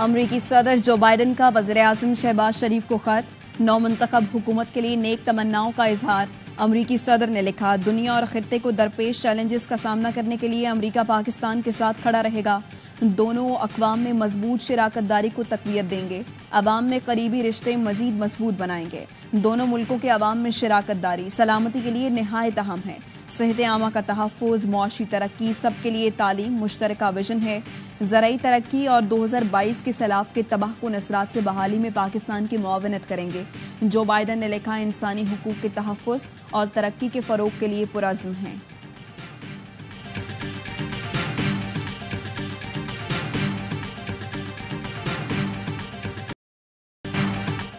अमरीकी सदर जो बाइडन का वजर अजम शहबाज शरीफ को खत नौ मंतखब हुकूमत के लिए नेक तमन्नाओं का इजहार। अमरीकी सदर ने लिखा, दुनिया और खत्े को दरपेश चैलेंजेस का सामना करने के लिए अमरीका पाकिस्तान के साथ खड़ा रहेगा। दोनों अकवाम में मज़बूत शराकत दारी को तकवीत देंगे। अवाम में करीबी रिश्ते मजीद मज़बूत बनाएँगे। दोनों मुल्कों के अवाम में शराकत दारी सलामती के लिए नहायत अहम है। सेहत आमा का तहफ़ मुआशी तरक्की सबके लिए तालीम मुश्तर विजन है। ज़रूरी तरक्की और 2022 के सैलाब के तबाह को नसरात से बहाली में पाकिस्तान की मुआवनत करेंगे। जो बाइडन ने लिखा, इंसानी हकूक़ के तहफ़ और तरक्की के फ़रोग के लिए पुरज़म हैं।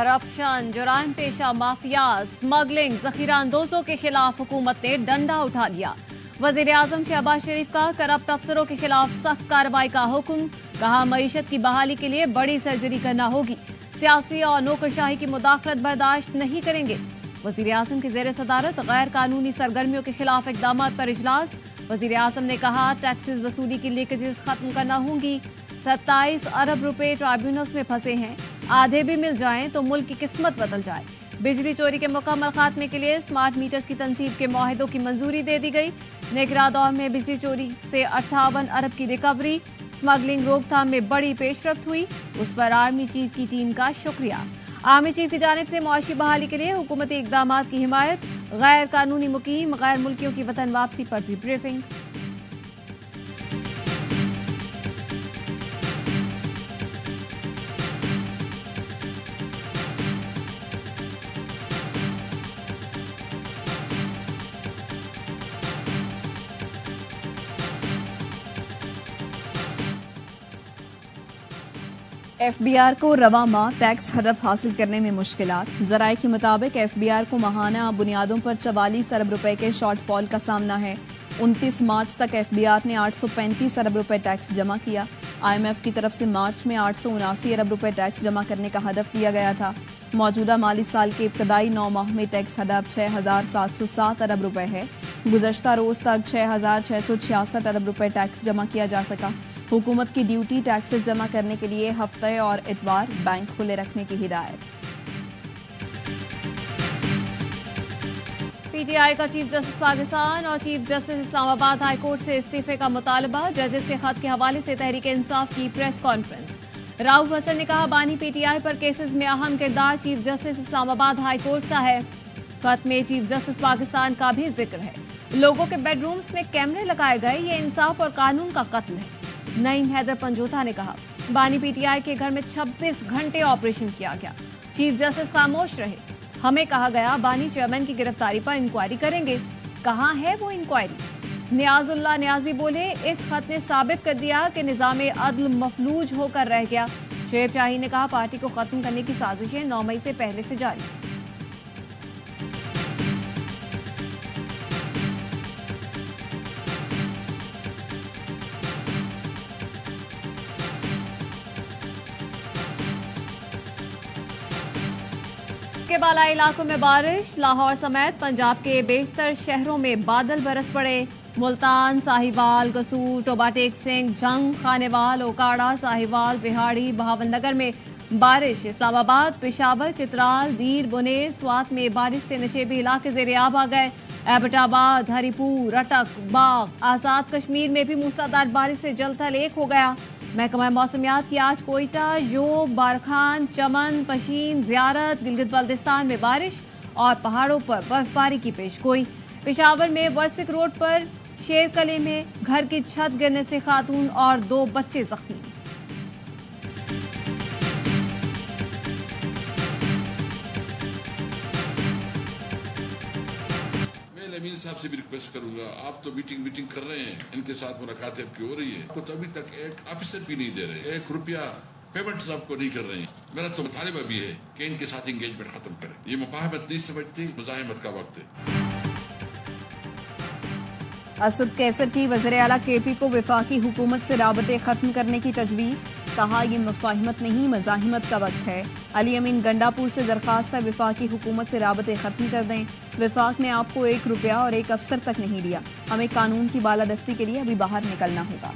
करप्शन जुराम पेशा माफिया, स्मगलिंग जखीरा अंदोजों के खिलाफ हुकूमत ने डंडा उठा लिया वज़ीर आज़म शहबाज शरीफ का करप्ट अफसरों के खिलाफ सख्त कार्रवाई का हुक्म, कहा मीशत की बहाली के लिए बड़ी सर्जरी करना होगी। सियासी और नौकरशाही की मुदाखलत बर्दाश्त नहीं करेंगे। वज़ीर आज़म की जेर सदारत गैर कानूनी सरगर्मियों के खिलाफ इकदाम पर इजलास। वज़ीर आज़म ने कहा, टैक्सेस वसूली की लीकेजेस खत्म करना होंगी। सत्ताईस अरब रुपए ट्राइब्यूनल्स में फंसे हैं। आधे भी मिल जाएँ तो मुल्क की किस्मत बदल जाए। बिजली चोरी के मुकम्मल खात्मे के लिए स्मार्ट मीटर्स की तनसीब के माहिदों की मंजूरी दे दी गई। नेगरा दौर में बिजली चोरी से अट्ठावन अरब की रिकवरी, स्मगलिंग रोकथाम में बड़ी पेशरफ हुई। उस पर आर्मी चीफ की टीम का शुक्रिया। आर्मी चीफ की जानब से मुआशी बहाली के लिए हुकूमती इकदाम की हिमायत गैर कानूनी मुकीम गैर मुल्कियों की वतन वापसी पर भी ब्रीफिंग एफ़ बी आर को रवा माह टैक्स हदफ हासिल करने में मुश्किल जराये के मुताबिक एफ़ बी आर को महाना बुनियादों पर चवालीस अरब रुपए के शॉर्टफॉल का सामना है। उनतीस मार्च तक एफ़ बी आर ने आठ सौ पैंतीस अरब रुपए टैक्स जमा किया। आई एम एफ़ की तरफ़ से मार्च में आठ सौ उनासी अरब रुपए टैक्स जमा करने का हदफ दिया गया था। मौजूदा माली साल के इब्तदाई नौ माह में टैक्स हदफ छः हज़ार सात सौ सात अरब रुपए है। गुजशत रोज तक छः हज़ार छः सौ छियासठ अरब रुपए टैक्स जमा किया जा सका। हुकूमत की ड्यूटी टैक्सेस जमा करने के लिए हफ़्ते और इतवार बैंक खुले रखने की हिदायत। पीटीआई का चीफ जस्टिस पाकिस्तान और चीफ जस्टिस इस्लामाबाद हाईकोर्ट से इस्तीफे का मुतालबा। जजेस के खत के हवाले से तहरीक इंसाफ की प्रेस कॉन्फ्रेंस। राउफ हसन ने कहा, बानी पीटीआई पर केसेस में अहम किरदार चीफ जस्टिस इस्लामाबाद हाईकोर्ट का है। खत में चीफ जस्टिस पाकिस्तान का भी ज़िक्र है। लोगों के बेडरूम्स में कैमरे लगाए गए, ये इंसाफ और कानून का कत्ल है। नईम हैदर पंजोथा ने कहा, बानी पीटीआई के घर में 26 घंटे ऑपरेशन किया गया। चीफ जस्टिस खामोश रहे। हमें कहा गया, बानी चेयरमैन की गिरफ्तारी पर इंक्वायरी करेंगे। कहाँ है वो इंक्वायरी? न्याजुल्ला न्याजी बोले, इस खत ने साबित कर दिया कि निज़ाम अदल मफलूज होकर रह गया। शेब शाही ने कहा, पार्टी को खत्म करने की साजिशें नौ मई से पहले से जारी। के बालाई इलाकों में बारिश। लाहौर समेत पंजाब के बेशतर शहरों में बादल बरस पड़े। मुल्तान, साहिवाल, कसूर, टोबाटेक सिंह, जंग, खानेवाल, ओकाड़ा, साहिवाल, बिहाड़ी बहावनगर में बारिश। इस्लामाबाद, पिशावर, चित्राल, दीर बुनेर स्वात में बारिश से नशेबी इलाके जेर आब आ गए। एबटाबाद, हरिपुर, अटक बाग आज़ाद कश्मीर में भी मूसादार बारिश से जलथल एक हो गया। महकमा मौसमियात की आज कोयटा योब बारखान, चमन, पशीन, जियारत, गिलगित बल्दिस्तान में बारिश और पहाड़ों पर बर्फबारी की पेशगोई। पेशावर में वर्सिक रोड पर शेरकले में घर की छत गिरने से खातून और दो बच्चे जख्मी। साहब से भी रिक्वेस्ट करूँगा। आप तो मीटिंग मीटिंग कर रहे हैं। इनके साथ मुलाकातें आपकी हो रही है? आपको तो अभी तक एक ऑफिसर भी नहीं दे रहे। एक रुपया पेमेंट आपको नहीं कर रहे हैं। मेरा तो मुतालबा भी है कि इनके साथ इंगेजमेंट खत्म करें। ये मुफाहमत नहीं समझती, मुजाहमत का वक्त है। असद कैसर की वजर अला के पी को विफाकी हुकूमत से रबते ख़त्म करने की तजवीज़, कहा यह मफाहमत नहीं मजामत का वक्त है। अली अमीन गंडापुर से दरख्वास्त है, विफाकी हुकूमत से रबते ख़त्म कर दें। विफाक ने आपको एक रुपया और एक अफसर तक नहीं दिया। हमें कानून की बालादस्ती के लिए अभी बाहर निकलना होगा।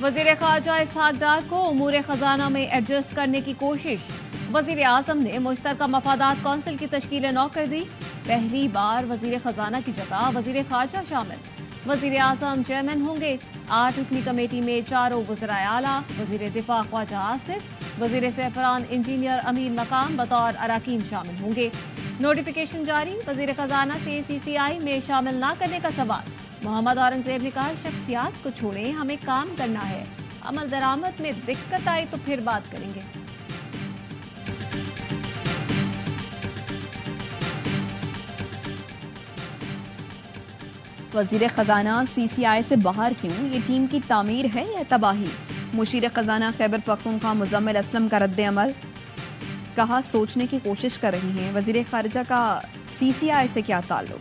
वज़ीर खारजा इसहाक डार को उमूर खजाना में एडजस्ट करने की कोशिश। वज़ीर आज़म ने मुश्तर मफादात कौंसिल की तश्कील नौ कर दी। पहली बार वज़ीर खजाना की जगह वज़ीर खारजा शामिल। वज़ीर आज़म चेयरमैन होंगे। आठ रुकनी कमेटी में चारों वजरा आला वज़ीर दिफा ख्वाजा आसिफ वज़ीर सफरान इंजीनियर अमीर मकाम बतौर अरकान शामिल होंगे। नोटिफिकेशन जारी, वज़ीर खजाना से सी सी आई में शामिल न करने का सवाल। मोहम्मद औरंगज़ेब ने कहा, शख्सियात को छोड़ें, हमें काम करना है। अमल दरामद में दिक्कत आई तो फिर बात करेंगे। वज़ीर खजाना सी सी आई से बाहर क्यों? ये टीम की तामीर है या तबाही? मुशीर खजाना खैबर पख्तूनख्वा मुजम्मिल असलम का रद्द अमल। कहा, सोचने की कोशिश कर रही हैं। वज़ीर खारजा का सी सी आई से क्या ताल्लुक?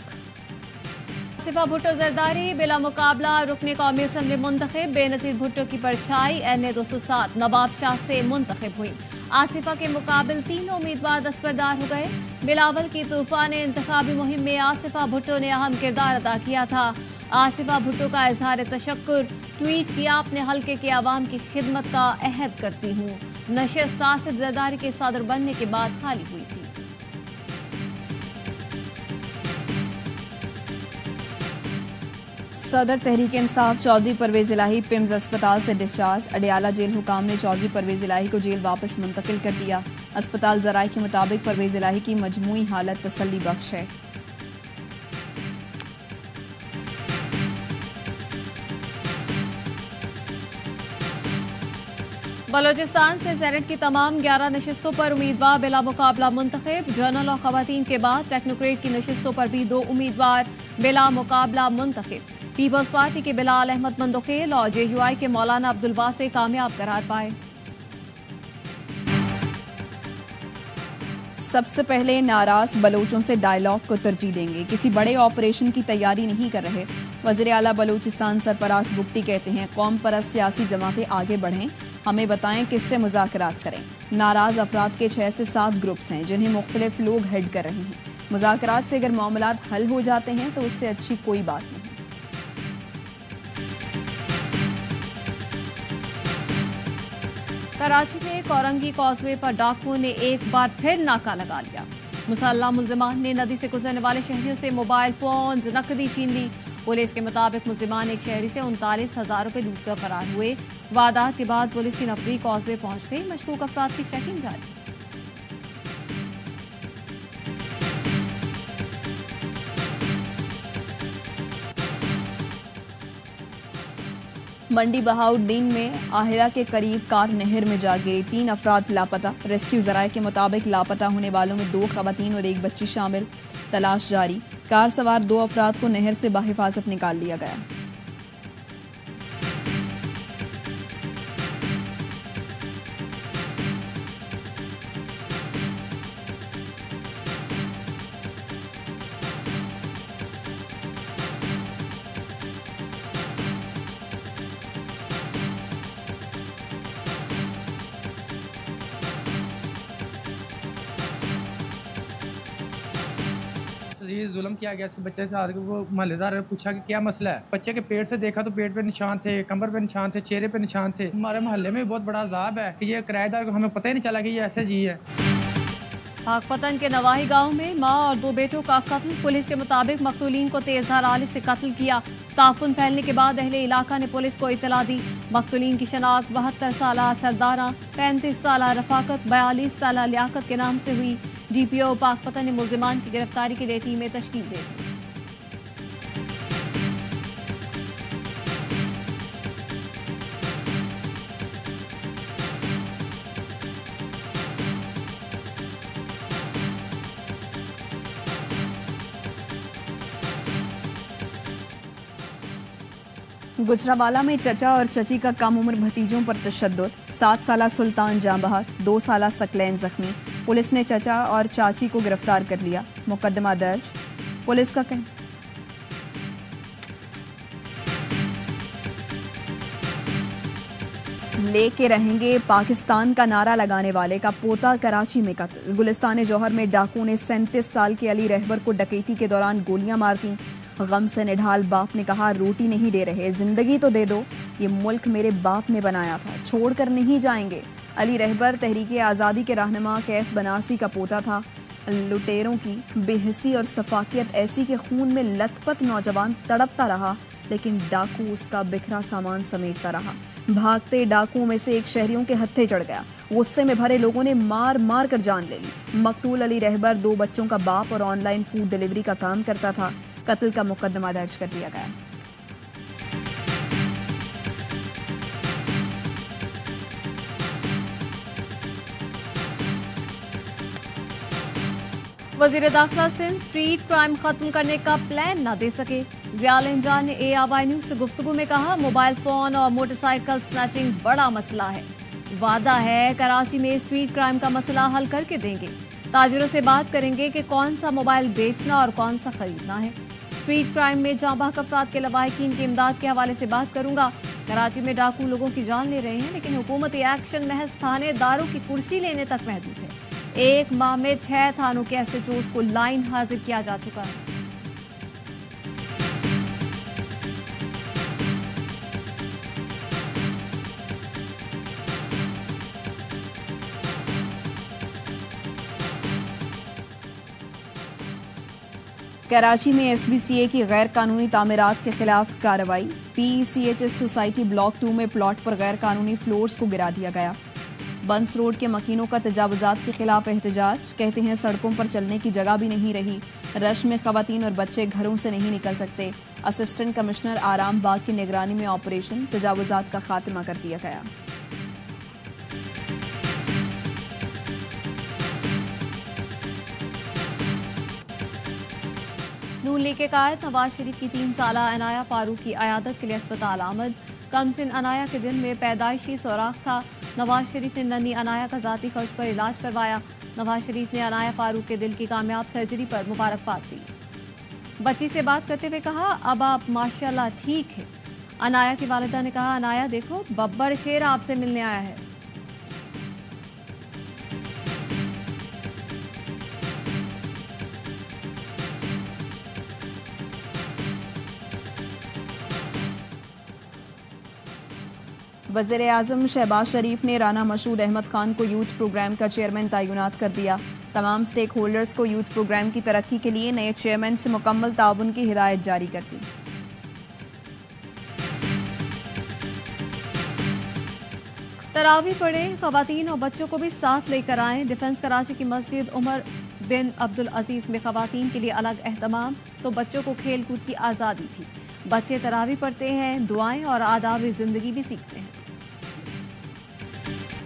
आसिफा भुट्टो जरदारी, बिला मुकाबला, रुकने कौमी असम्बली मुंतखब। बेनजीर भुट्टो की परछाई, एन ए दो सौ सात नवाब शाह से मुंतखब हुई। आसिफा के मुकाबल तीन उम्मीदवार दस्तरदार हो गए। बिलावल की तूफ़ान इंतबी मुहिम में आसिफा भुट्टो ने अहम किरदार अदा किया था। आसिफा भुट्टो का इजहार तशक् ट्वीट किया अपने हल्के के आवाम की खिदमत का अहद करती हूँ। नशे आसिफ जरदारी के सदर बनने के बाद खाली हुई थी। सदर तहरीक इंसाफ चौधरी परवेज इलाही पिम्स अस्पताल से डिस्चार्ज। अडियाला जेल हुकाम ने चौधरी परवेज इलाही को जेल वापस मुंतकिल कर दिया। अस्पताल जराये के मुताबिक परवेज इलाही की मजमू हालत तसली बख्श है। बलोचिस्तान से सैनेट की तमाम ग्यारह नशस्तों पर उम्मीदवार बिला मुकाबला मुंतब जनरल और खवतान के बाद टेक्नोक्रेट की नशस्तों पर भी दो उम्मीदवार बिला मुकाबला मुंतखब। पीपल्स पार्टी के बिलाल अहमद मंदोखेल और जेयूआई के मौलाना अब्दुल वासे कामयाब करार पाए। सबसे पहले नाराज़ बलोचों से डायलॉग को तरजीह देंगे। किसी बड़े ऑपरेशन की तैयारी नहीं कर रहे। वज़ीर अला बलूचिस्तान सरपराज बुकटी कहते हैं, कौम परस्त सियासी जमातें आगे बढ़ें। हमें बताएँ किससे मुजाकरात करें। नाराज़ अफराद के छह से सात ग्रुप्स हैं, जिन्हें मुख्तलिफ़ लोग हेड कर रहे हैं। मुजाकरात से अगर मामला हल हो जाते हैं तो उससे अच्छी कोई बात नहीं। कराची में कोरंगी कॉजवे पर डाकुओं ने एक बार फिर नाका लगा लिया। मुसल्ला मुलजमान ने नदी से गुजरने वाले शहरियों से मोबाइल फ़ोन नकदी छीन ली। पुलिस के मुताबिक मुलजमान एक शहरी से उनतालीस हज़ार रुपये लूट कर फरार हुए। वारदात के बाद पुलिस की नफरी कॉजवे पहुँच गई। मशकूक अफराद की चेकिंग जारी। मंडी बहाउद्दीन में आहिरा के करीब कार नहर में जा गिरी। तीन अफराद लापता। रेस्क्यू जराये के मुताबिक लापता होने वालों में दो खातन और एक बच्ची शामिल। तलाश जारी। कार सवार दो अफराद को नहर से बाहिफाजत निकाल लिया गया। जुल्म किया गया इसके बच्चे से आगे वो महल्लेदार ने पूछा कि क्या मसला है? बच्चे के पेट से देखा तो पेट पे निशान थे कमर पे निशान थे, चेहरे पे निशान थे। हमारे मोहल्ले में बहुत बड़ा अजाब है कि ये किराएदार को हमें पता ही नहीं चला कि ये ऐसे जी है। पाकपतन के नवाही गाँव में माँ और दो बेटों का कत्ल, पुलिस के मुताबिक मकतूलिन को तेजधार आले से कत्ल किया। ताफुन फैलने के बाद अहले इलाका ने पुलिस को इतला दी। मकतूलिन की शनाख्त बहत्तर साल सरदारा, पैंतीस साल रफाकत, बयालीस साल लियाकत के नाम से हुई। डीपीओ पाकपतन ने मुलजिमान की गिरफ्तारी के लिए टीमें तश्कील दे दी। गुजरावाला में चचा और चची का कम उम्र भतीजों पर तशद सात साल सुल्तान जाँ दो साल सकलैन जख्मी। पुलिस ने चचा और चाची को गिरफ़्तार कर लिया। मुकदमा दर्ज। पुलिस का कहना लेके रहेंगे पाकिस्तान का नारा लगाने वाले का पोता कराची में कत्ल। गुलिस्तान जौहर में डाकू ने सैंतीस साल के अली रहबर को डकैती के दौरान गोलियाँ मार दी। गम से निढाल बाप ने कहा, रोटी नहीं दे रहे, ज़िंदगी तो दे दो। ये मुल्क मेरे बाप ने बनाया था, छोड़कर नहीं जाएँगे। अली रहबर तहरीक आज़ादी के रहनमा कैफ बनारसी का पोता था। लुटेरों की बेहसी और सफाकियत ऐसी के खून में लथपथ नौजवान तड़पता रहा, लेकिन डाकू उसका बिखरा सामान समेटता रहा। भागते डाकुओं में से एक शहरियों के हत्थे चढ़ गया। गुस्से में भरे लोगों ने मार मार कर जान ले ली। मकतूल अली रहबर दो बच्चों का बाप और ऑनलाइन फ़ूड डिलीवरी का काम करता था। कत्ल का मुकदमा दर्ज कर दिया गया। वज़ीर दाखिला सिंह स्ट्रीट क्राइम खत्म करने का प्लान न दे सके। जियाल इंजान ने ए आवाई न्यूज़ से गुफ्तगु में कहा, मोबाइल फ़ोन और मोटरसाइकिल स्नैचिंग बड़ा मसला है। वादा है, कराची में स्ट्रीट क्राइम का मसला हल करके देंगे। ताजरों से बात करेंगे कि कौन सा मोबाइल बेचना और कौन सा खरीदना है। स्ट्रीट क्राइम में जांबाक अफराद के लवाकिन की इमदाद के हवाले से बात करूँगा। कराची में डाकू लोगों की जान ले रहे हैं, लेकिन हुकूमती एक्शन महज थानेदारों की कुर्सी लेने तक महदूद है। एक माह में छह थानों के एस को लाइन हाजिर किया जा चुका है। कराची में एस बी सी ए की गैर कानूनी तामीरात के खिलाफ कार्रवाई। P C H S society block two में प्लॉट पर गैर कानूनी फ्लोर्स को गिरा दिया गया। बंस रोड के मकीनों का तजावजात के खिलाफ एहतजाज। कहते हैं सड़कों पर चलने की जगह भी नहीं रही। रश में खातन और बच्चे घरों से नहीं निकल सकते। असिस्टेंट कमिश्नर आराम बाग की निगरानी में ऑपरेशन तजावजात का खात्मा कर दिया गया। नून लीग के कायद नवाज़ शरीफ की तीन साल अनाया फारूक की अयादत के लिए अस्पताल आमद। कमसिन अनाया के दिन में पैदाइशी सौराख था। नवाज़ शरीफ ने नन्ही अनाया का जाती खर्च पर इलाज करवाया। नवाज़ शरीफ ने अनाया फारूक के दिल की कामयाब सर्जरी पर मुबारकबाद दी। बच्ची से बात करते हुए कहा, अब आप माशाल्लाह ठीक है। अनाया की वालदा ने कहा, अनाया देखो, बब्बर शेर आपसे मिलने आया है। वज़ीर अजम शहबाज शरीफ ने राना मशहूद अहमद खान को यूथ प्रोग्राम का चेयरमैन तयनत कर दिया। तमाम स्टेक होल्डर्स को यूथ प्रोग्राम की तरक्की के लिए नए चेयरमैन से मुकम्मल ताउन की हिदायत जारी कर दी। तरावी पढ़े खातन और बच्चों को भी साथ लेकर आए। डिफेंस कराची की मस्जिद उमर बिन अब्दुल अज़ीज़ में खातन के लिए अलग अहतमाम तो बच्चों को खेल कूद की आज़ादी थी बच्चे तरावी पढ़ते हैं, दुआएँ और आदाब ज़िंदगी भी सीखते हैं।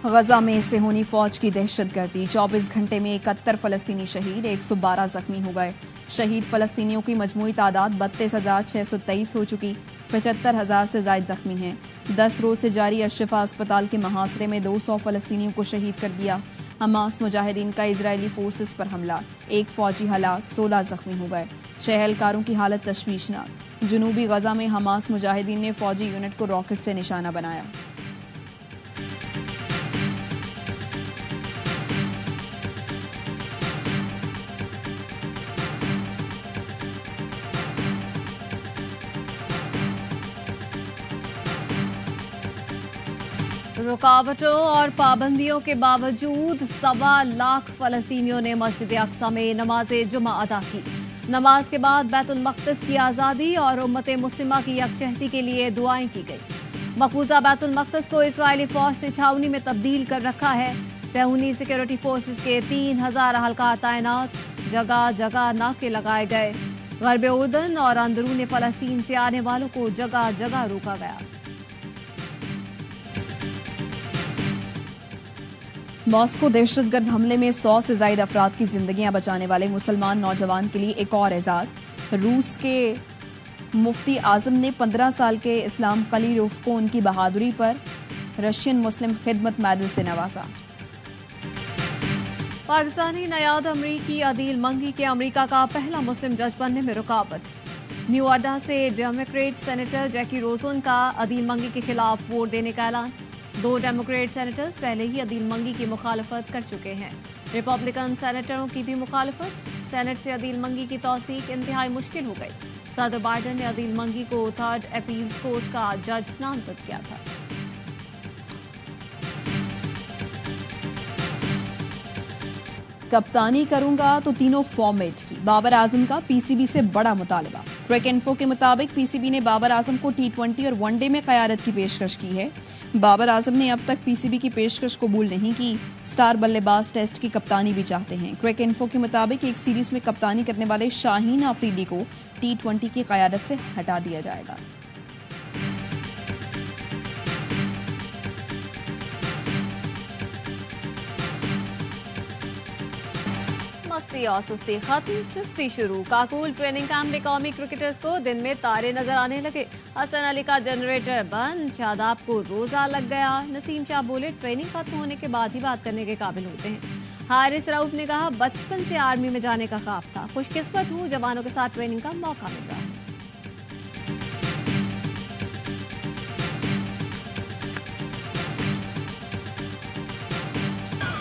गजा में सेहोनी फौज की दहशत गर्दी। चौबीस घंटे में इकहत्तर फलस्तीनी शहीद, एक सौ बारह जख्मी हो गए। शहीद फलस्तीनियों की मजमू तादाद बत्तीस हज़ार छः सौ तेईस हो चुकी। पचहत्तर हज़ार से जायद जख्मी हैं। दस रोज से जारी अशफा अस्पताल के महासरे में दो सौ फलस्तीनियों को शहीद कर दिया। हमास मुजाहिदीन का इसराइली फोर्सेस पर हमला। एक फौजी हालात, सोलह जख्मी हो गए। छह एहलकारों की हालत तशवीशनाक। जनूबी गजा में हमास मुजाहिदीन ने फौजी यूनिट को रॉकेट से निशाना बनाया। रुकावटों और पाबंदियों के बावजूद सवा लाख फलस्तीनियों ने मस्जिद अक्सा में नमाज़ जुमा अदा की। नमाज़ के बाद बैतुलमक़दस की आज़ादी और उम्मत मुस्लिमा की यकशहती के लिए दुआएँ की गई। मकबूजा बैतुलमक़दस को इसराइली फौज ने छावनी में तब्दील कर रखा है। सहूनी सिक्योरिटी फोर्सेस के तीन हज़ार हल्का तैनात जगह जगह नाके लगाए गए। गरब उर्दन और अंदरून फलस्तीन से आने वालों को जगह जगह रोका गया। मॉस्को दहशतगर्द हमले में सौ से ज़्यादा अफराद की जिंदगियाँ बचाने वाले मुसलमान नौजवान के लिए एक और एजाज। रूस के मुफ्ती आज़म ने 15 साल के इस्लाम खलीरूफ को उनकी बहादुरी पर रशियन मुस्लिम खिदमत मेडल से नवाजा। पाकिस्तानी नयाद अमरीकी अदील मंगी के अमरीका का पहला मुस्लिम जज बनने में रुकावट। न्यू अड्डा से डेमोक्रेट सेनेटर जैकी रोजोन का अदील मंगी के खिलाफ वोट देने का ऐलान। दो डेमोक्रेट सेनेटर्स पहले ही अदील मंगी की मुखालफत कर चुके हैं। रिपब्लिकन सेनेटरों की भी मुखालफत। सेनेट से अदील मंगी की तोसीक इंतहाई मुश्किल हो गई। सदर बाइडन ने अदील मंगी को थर्ड अपील्स कोर्ट का जज नामजद किया था। कप्तानी करूँगा तो तीनों फॉर्मेट की। बाबर आज़म का पीसीबी से बड़ा मुतालबा। ट्रैक इन्फो के मुताबिक पीसीबी ने बाबर आज़म को टी ट्वेंटी और वनडे में कयादत की पेशकश की है। बाबर आज़म ने अब तक पीसीबी की पेशकश कबूल नहीं की। स्टार बल्लेबाज टेस्ट की कप्तानी भी चाहते हैं। क्रिक इन्फो के मुताबिक एक सीरीज़ में कप्तानी करने वाले शाहीन आफरीदी को टी ट्वेंटी की क्यादत से हटा दिया जाएगा। मस्ती और सुस्ती खत्म। चुस्ती शुरू। काकुल ट्रेनिंग कैंप में कौमी क्रिकेटर्स को दिन में तारे नज़र आने लगे। हसन अली का जनरेटर बंद। शादाब को रोजा लग गया। नसीम शाह बोले, ट्रेनिंग खत्म होने के बाद ही बात करने के काबिल होते हैं। हारिस राउफ ने कहा, बचपन से आर्मी में जाने का ख्वाब था। खुशकिस्मत हूँ। जवानों के साथ ट्रेनिंग का मौका मिल। रहा